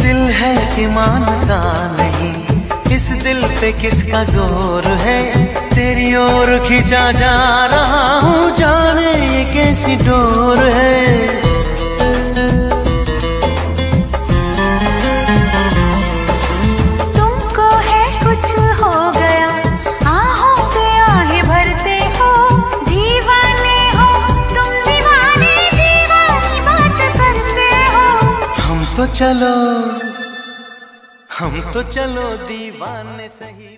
दिल है ईमान मानता नहीं। इस दिल पे किसका ज़ोर है? तेरी ओर खींचा जा रहा हूँ, जाने ये कैसी डोर है? तो चलो हम तो चलो दीवाने सही।